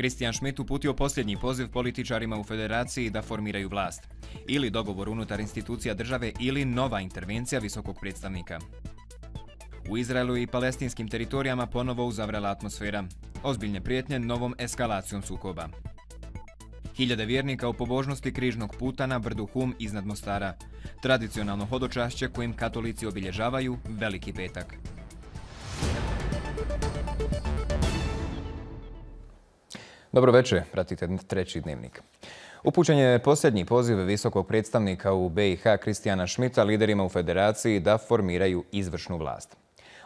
Kristijan Schmidt uputio posljednji poziv političarima u federaciji da formiraju vlast. Ili dogovor unutar institucija države ili nova intervencija visokog predstavnika. U Izraelu i palestinskim teritorijama ponovo uzavrela atmosfera. Ozbiljne prijetnje novom eskalacijom sukoba. Hiljade vjernika u pobožnosti križnog puta na brdu Hum iznad Mostara. Tradicionalno hodočašće kojim katolici obilježavaju Veliki petak. Dobro večer, pratite treći dnevnik. Upućen je posljednji poziv visokog predstavnika u BiH Kristijana Šmita liderima u federaciji da formiraju izvršnu vlast.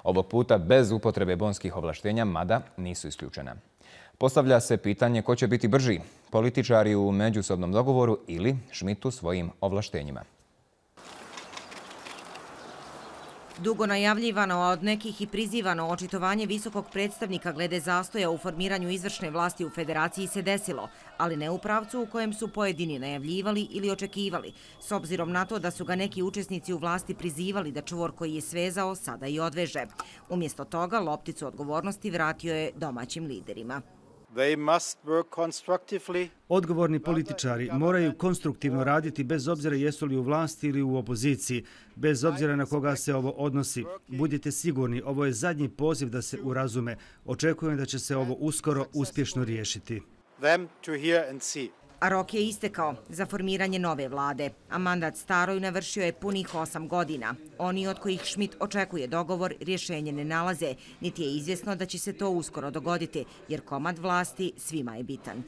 Ovog puta bez upotrebe bonskih ovlaštenja, mada nisu isključena. Postavlja se pitanje ko će biti brži, političari u međusobnom dogovoru ili Šmitu svojim ovlaštenjima. Dugo najavljivano, a od nekih i prizivano očitovanje visokog predstavnika glede zastoja u formiranju izvršne vlasti u federaciji se desilo, ali ne u pravcu u kojem su pojedini najavljivali ili očekivali, s obzirom na to da su ga neki učesnici u vlasti prizivali da čvor koji je svezao sada i odveže. Umjesto toga, lopticu odgovornosti vratio je domaćim liderima. Odgovorni političari moraju konstruktivno raditi bez obzira jesu li u vlasti ili u opoziciji, bez obzira na koga se ovo odnosi. Budite sigurni, ovo je zadnji poziv da se urazume. Očekujem da će se ovo uskoro uspješno riješiti a rok je istekao za formiranje nove vlade, a mandat staroj navršio je punih osam godina. Oni od kojih Schmidt očekuje dogovor rješenje ne nalaze, niti je izvjesno da će se to uskoro dogoditi, jer komad vlasti svima je bitan.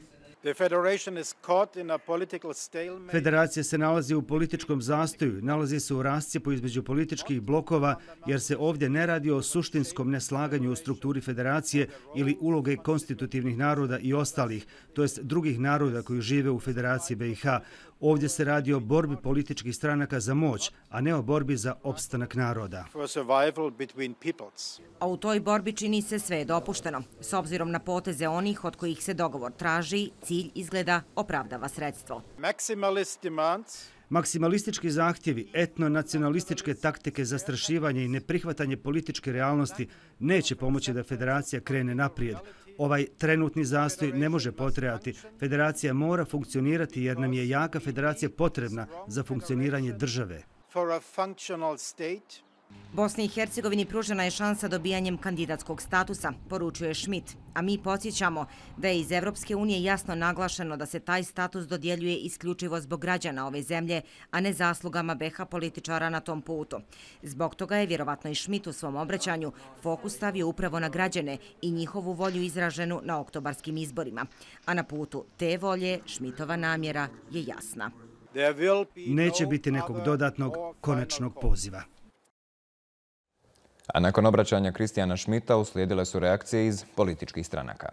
Federacija se nalazi u političkom zastoju, nalazi se u rascijepu između političkih blokova, jer se ovdje ne radi o suštinskom neslaganju u strukturi federacije ili uloge konstitutivnih naroda i ostalih, to jest drugih naroda koji žive u federaciji BiH. Ovdje se radi o borbi političkih stranaka za moć, a ne o borbi za opstanak naroda. A u toj borbi čini se sve dopušteno. S obzirom na poteze onih od kojih se dogovor traži, cilj izgleda opravdava sredstvo. Maksimalistički zahtjevi, etno-nacionalističke taktike za strašivanje i neprihvatanje političke realnosti neće pomoći da federacija krene naprijed. Ovaj trenutni zastoj ne može potrejati. Federacija mora funkcionirati jer nam je jaka federacija potrebna za funkcioniranje države. Bosni i Hercegovini pružena je šansa dobijanjem kandidatskog statusa, poručuje Schmidt. A mi podsjećamo da je iz Evropske unije jasno naglašeno da se taj status dodjeljuje isključivo zbog građana ove zemlje, a ne zaslugama beha političara na tom putu. Zbog toga je vjerovatno i Schmidt u svom obraćanju fokus stavio upravo na građane i njihovu volju izraženu na oktobarskim izborima. A na putu te volje Schmidtova namjera je jasna. Neće biti nekog dodatnog, konačnog poziva. A nakon obraćanja Kristijana Šmita uslijedile su reakcije iz političkih stranaka.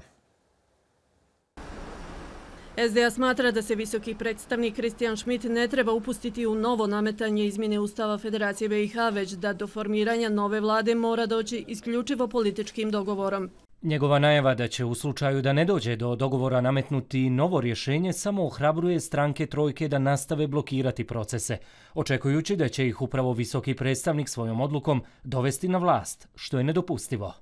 SDA smatra da se visoki predstavnik Kristijan Šmit ne treba upustiti u novo nametanje izmjene Ustava Federacije BiH, već da do formiranja nove vlade mora doći isključivo političkim dogovorom. Njegova najava da će u slučaju da ne dođe do dogovora nametnuti novo rješenje samo ohrabruje stranke trojke da nastave blokirati procese, očekujući da će ih upravo visoki predstavnik svojom odlukom dovesti na vlast, što je nedopustivo.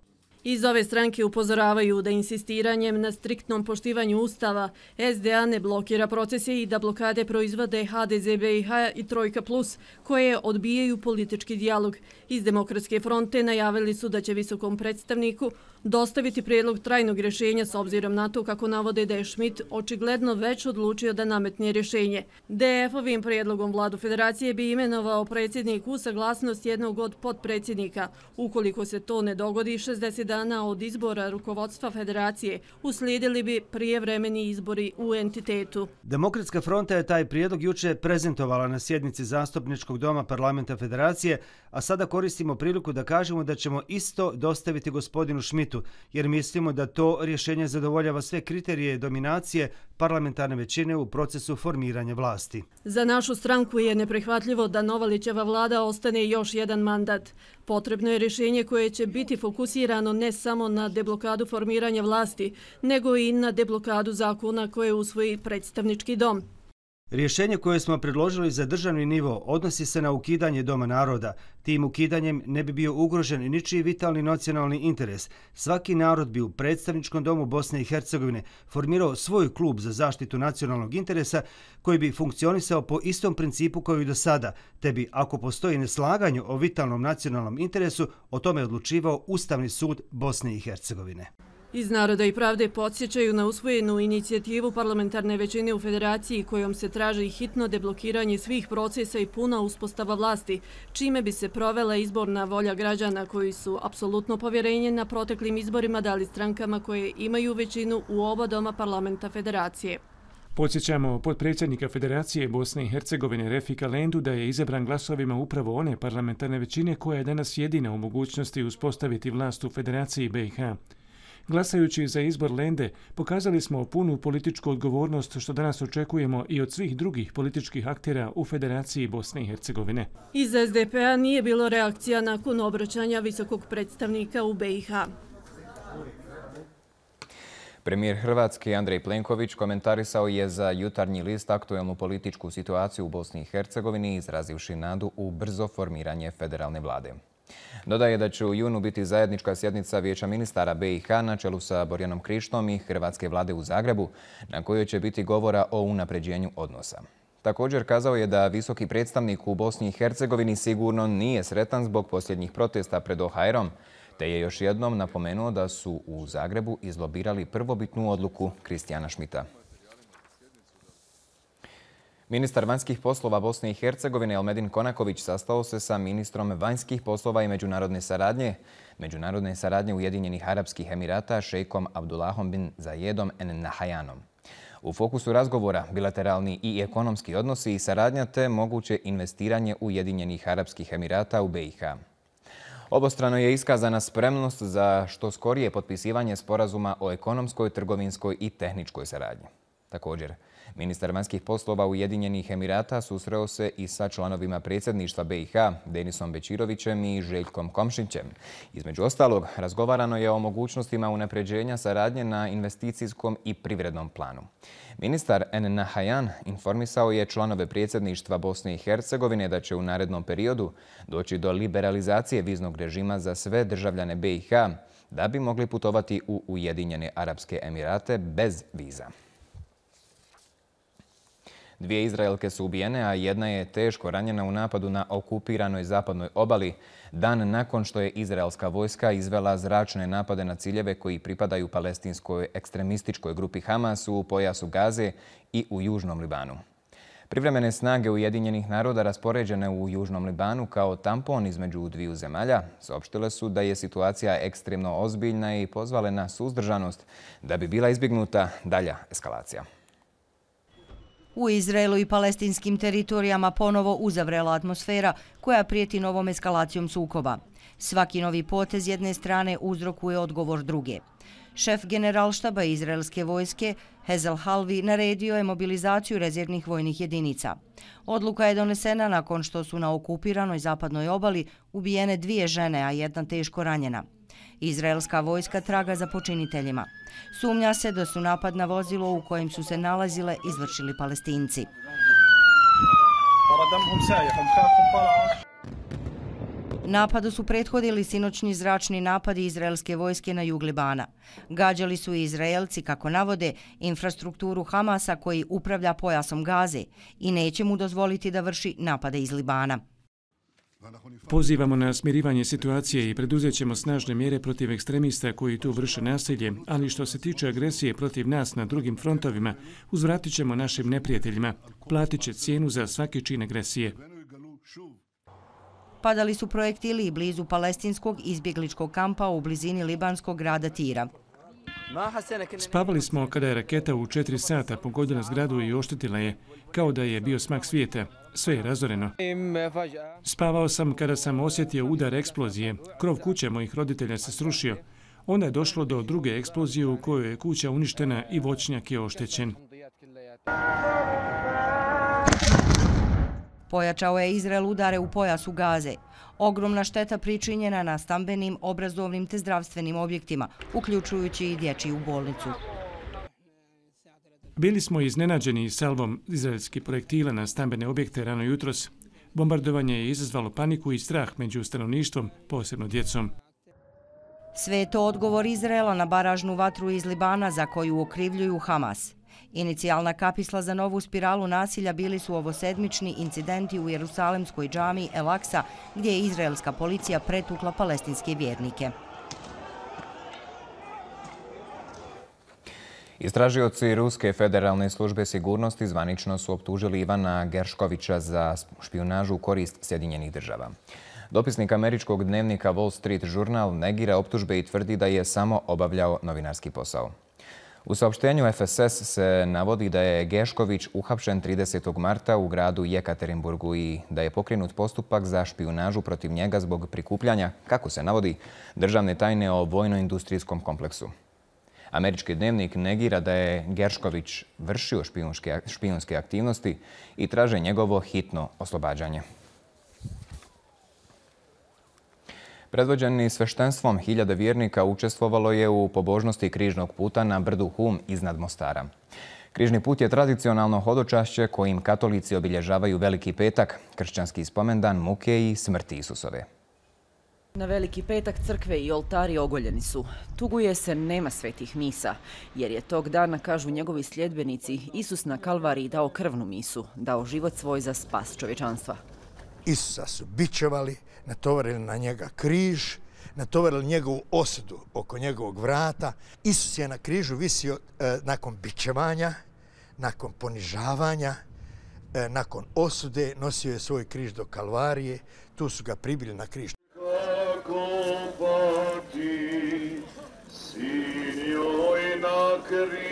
Iz ove stranke upozoravaju da insistiranjem na striktnom poštivanju ustava SDA ne blokira procese i da blokade proizvode HDZ, BiH i Trojka Plus, koje odbijaju politički dijalog. Iz Demokratske fronte najavili su da će visokom predstavniku dostaviti prijedlog trajnog rješenja s obzirom na to kako navode da je Schmidt očigledno već odlučio da nametne rješenje. DF-ovim prijedlogom vladu federacije bi imenovao predsjednik u saglasnost jednog od podpredsjednika. Ukoliko se to ne dogodi, 60 dana od izbora rukovodstva federacije uslijedili bi prijevremeni izbori u entitetu. Demokratska fronta je taj prijedlog juče prezentovala na sjednici zastupničkog doma parlamenta federacije, a sada koristimo priliku da kažemo da ćemo isto dostaviti gospodinu Schmidtu svijetu, jer mislimo da to rješenje zadovoljava sve kriterije dominacije parlamentarne većine u procesu formiranja vlasti. Za našu stranku je neprihvatljivo da Novalićeva vlada ostane još jedan mandat. Potrebno je rješenje koje će biti fokusirano ne samo na deblokadu formiranja vlasti, nego i na deblokadu zakona koje usvoji predstavnički dom. Rješenje koje smo predložili za državni nivo odnosi se na ukidanje Doma naroda. Tim ukidanjem ne bi bio ugrožen ničiji vitalni nacionalni interes. Svaki narod bi u predstavničkom domu Bosne i Hercegovine formirao svoj klub za zaštitu nacionalnog interesa koji bi funkcionisao po istom principu kao i do sada, te bi, ako postoji neslaganje o vitalnom nacionalnom interesu, o tome odlučivao Ustavni sud Bosne i Hercegovine. Iz Naroda i pravde podsjećaju na usvojenu inicijativu parlamentarne većine u federaciji kojom se traži hitno deblokiranje svih procesa i puna uspostava vlasti, čime bi se provela izborna volja građana koji su apsolutno povjerenje na proteklim izborima dali strankama koje imaju većinu u oba doma parlamenta federacije. Podsjećamo podpredsjednika Federacije Bosne i Hercegovine Refika Lendu da je izabran glasovima upravo one parlamentarne većine koja je danas jedina u mogućnosti uspostaviti vlast u Federaciji BiH. Glasajući za izbor Lende, pokazali smo punu političku odgovornost što danas očekujemo i od svih drugih političkih aktera u Federaciji Bosne i Hercegovine. Iz SDP-a nije bilo reakcija nakon obraćanja visokog predstavnika u BiH. Premijer Hrvatske Andrej Plenković komentarisao je za jutarnji list aktuelnu političku situaciju u Bosni i Hercegovini, izrazivši nadu u brzo formiranje federalne vlade. Dodaje da će u junu biti zajednička sjednica Vijeća ministara BiH na čelu sa Borjanom Krištom i Hrvatske vlade u Zagrebu, na kojoj će biti govora o unapređenju odnosa. Također kazao je da visoki predstavnik u Bosni i Hercegovini sigurno nije sretan zbog posljednjih protesta pred Ohajrom, te je još jednom napomenuo da su u Zagrebu izlobirali prvobitnu odluku Kristijana Šmita. Ministar vanjskih poslova Bosne i Hercegovine Elmedin Konaković sastao se sa ministrom vanjskih poslova i međunarodne saradnje, međunarodne saradnje Ujedinjenih Arabskih Emirata šejkom Abdullahom bin Zajedom en Nahajanom. U fokusu razgovora bilateralni i ekonomski odnosi i saradnja te moguće investiranje Ujedinjenih Arabskih Emirata u BiH. Obostrano je iskazana spremnost za što skorije potpisivanje sporazuma o ekonomskoj, trgovinskoj i tehničkoj saradnji. Također, Ministar vanjskih poslova Ujedinjenih Emirata susreo se i sa članovima predsjedništva BiH, Denisom Bečirovićem i Željkom Komšićem. Između ostalog, razgovarano je o mogućnostima unapređenja saradnje na investicijskom i privrednom planu. Ministar N. Nahajan informisao je članove predsjedništva Bosne i Hercegovine da će u narednom periodu doći do liberalizacije viznog režima za sve državljane BiH da bi mogli putovati u Ujedinjene Arabske Emirate bez viza. Dvije Izraelke su ubijene, a jedna je teško ranjena u napadu na okupiranoj zapadnoj obali, dan nakon što je izraelska vojska izvela zračne napade na ciljeve koji pripadaju palestinskoj ekstremističkoj grupi Hamas u pojasu Gaze i u Južnom Libanu. Privremene snage Ujedinjenih naroda raspoređene u Južnom Libanu kao tampon između dviju zemalja saopštile su da je situacija ekstremno ozbiljna i pozvale na suzdržanost da bi bila izbjegnuta dalja eskalacija. U Izraelu i palestinskim teritorijama ponovo uzavrela atmosfera koja prijeti novom eskalacijom sukoba. Svaki novi potez jedne strane uzrokuje odgovor druge. Šef generalštaba izraelske vojske Hezel Halvi naredio je mobilizaciju rezervnih vojnih jedinica. Odluka je donesena nakon što su na okupiranoj zapadnoj obali ubijene dvije žene, a jedna teško ranjena. Izraelska vojska traga za počiniteljima. Sumnja se da su napad na vozilo u kojem su se nalazile izvršili palestinci. Napadu su prethodili sinoćni zračni napadi izraelske vojske na jug Libana. Gađali su Izraelci, kako navode, infrastrukturu Hamasa koji upravlja pojasom Gaze i neće mu dozvoliti da vrši napade iz Libana. Pozivamo na smirivanje situacije i preduzet ćemo snažne mjere protiv ekstremista koji tu vrše nasilje, ali što se tiče agresije protiv nas na drugim frontovima, uzvratit ćemo našim neprijateljima. Platit će cijenu za svaki čin agresije. Padali su projektili blizu palestinskog izbjegličkog kampa u blizini libanskog grada Tira. Spavali smo kada je raketa u četiri sata pogodila zgradu i oštetila je, kao da je bio smak svijeta. Sve je razoreno. Spavao sam kada sam osjetio udar eksplozije. Krov kuće mojih roditelja se srušio. Onda je došlo do druge eksplozije u kojoj je kuća uništena i voćnjak je oštećen. Pojačao je Izrael udare u pojasu Gaze. Ogromna šteta pričinjena na stambenim, obrazovnim te zdravstvenim objektima, uključujući i dječiju bolnicu. Bili smo iznenađeni salvom izraelskih projektila na stambene objekte rano jutros. Bombardovanje je izazvalo paniku i strah među stanovništvom, posebno djecom. Sve je to odgovor Izraela na baražnu vatru iz Libana za koju okrivljuju Hamas. Inicijalna kapisla za novu spiralu nasilja bili su ovosedmični incidenti u Jerusalemskoj džami El Aksa, gdje je izraelska policija pretukla palestinske vjernike. Istražioci Ruske federalne službe sigurnosti zvanično su optužili Ivana Gerškovića za špionažu u korist Sjedinjenih država. Dopisnik američkog dnevnika Wall Street Journal negira optužbe i tvrdi da je samo obavljao novinarski posao. U saopštenju FSS se navodi da je Gešković uhapšen 30. marta u gradu Jekaterinburgu i da je pokrenut postupak za špionažu protiv njega zbog prikupljanja, kako se navodi, državne tajne o vojno-industrijskom kompleksu. Američki dnevnik negira da je Geršković vršio špionske aktivnosti i traže njegovo hitno oslobađanje. Predvođeni sveštenstvom hiljada vjernika učestvovalo je u pobožnosti križnog puta na brdu Hum iznad Mostara. Križni put je tradicionalno hodočašće kojim katolici obilježavaju Veliki petak, kršćanski spomendan muke i smrti Isusove. Na Veliki petak crkve i oltari ogoljeni su. Tuguje se nema svetih misa, jer je tog dana, kažu njegovi sljedbenici, Isus na Kalvariji dao krvnu misu, dao život svoj za spas čovječanstva. Isusa su bićevali, natovarili na njega križ, natovarili njegovu osudu oko njegovog vrata. Isus je na križu visio e, nakon bićevanja, nakon ponižavanja, e, nakon osude, nosio je svoj križ do Kalvarije, tu su ga pribili na križ. Kako pati, sinjoj na križ,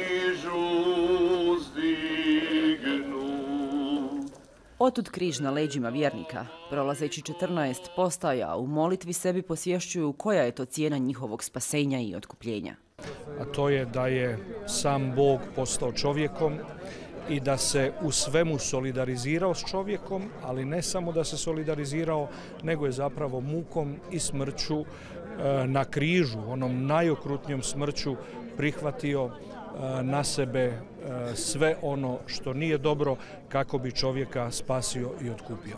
Otud križ na leđima vjernika, prolazeći 14 postaja, u molitvi sebi posvješćuju koja je to cijena njihovog spasenja i otkupljenja. A to je da je sam Bog postao čovjekom i da se u svemu solidarizirao s čovjekom, ali ne samo da se solidarizirao, nego je zapravo mukom i smrću e, na križu, onom najokrutnijom smrću prihvatio na sebe sve ono što nije dobro kako bi čovjeka spasio i odkupio.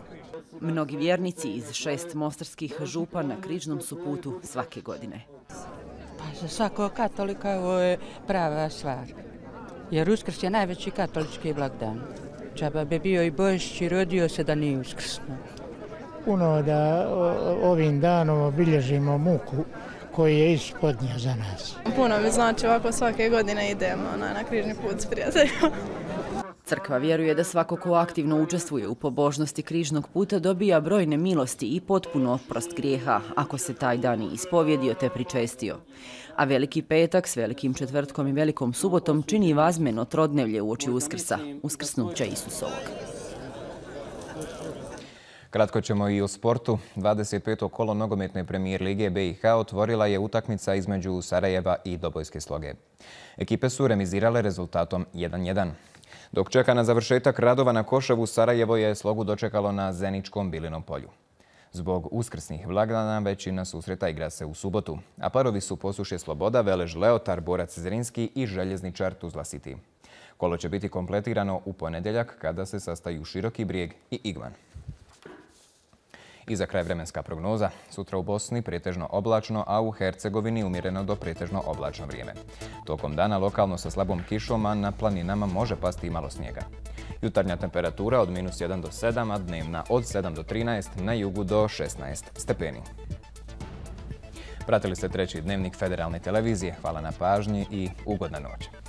Mnogi vjernici iz šest mostarskih župa na križnom su putu svake godine. Pa za svakog katolika ovo je prava stvar. Jer Uskrs je najveći katolički blagdan. Čaba bi bio i Božić i rodio se da nije Uskrsno. Puno da ovim danom obilježimo muku koji je ispodnio za nas. Puno mi znači ovako svake godine idemo na, na križni put s prijateljima. Crkva vjeruje da svako ko aktivno učestvuje u pobožnosti križnog puta dobija brojne milosti i potpuno oprost grijeha ako se taj dan i ispovjedio te pričestio. A veliki petak s velikim četvrtkom i velikom subotom čini vazmeno trodnevlje u oči Uskrsa, Uskrsnuća Isusovog. Kratko ćemo i o sportu. 25. kolo nogometne premijer Lige BiH otvorila je utakmica između Sarajeva i Dobojske sloge. Ekipe su remizirale rezultatom 1-1. Dok čeka na završetak radova na Košavu, Sarajevo je slogu dočekalo na Zeničkom bilinom polju. Zbog uskrsnih blagdana većina susreta igra se u subotu, a parovi su Posuše Sloboda, Velež Leotar, Borac Zrinski i Željezničar Tuzla City. Kolo će biti kompletirano u ponedeljak kada se sastaju Široki brijeg i Igman. I za kraj vremenska prognoza. Sutra u Bosni pretežno oblačno, a u Hercegovini umjereno do pretežno oblačno vrijeme. Tokom dana lokalno sa slabom kišom, a na planinama može pasti i malo snijega. Jutarnja temperatura od minus 1 do 7, a dnevna od 7 do 13, na jugu do 16 stepeni. Pratili ste treći dnevnik federalne televizije. Hvala na pažnji i ugodna noć.